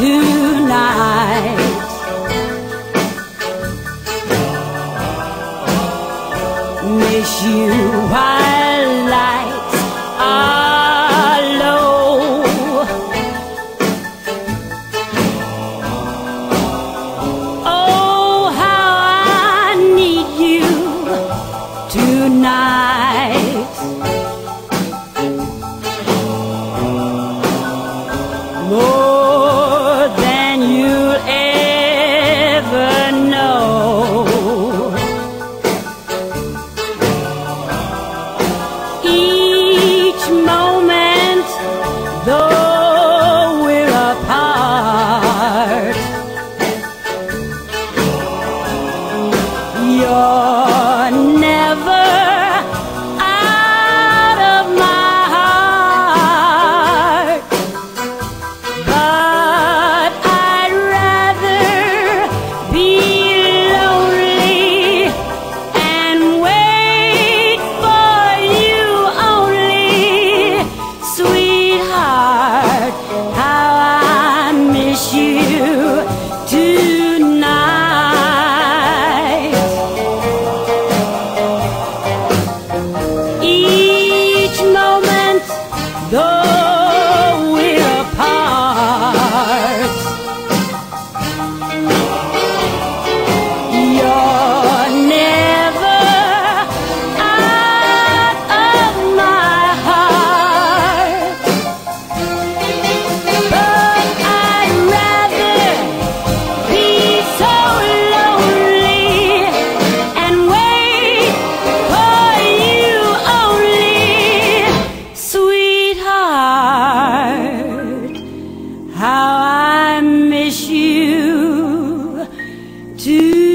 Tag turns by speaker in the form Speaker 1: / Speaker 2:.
Speaker 1: tonight. Miss you while lights are low. Oh, how I need you tonight. More you're do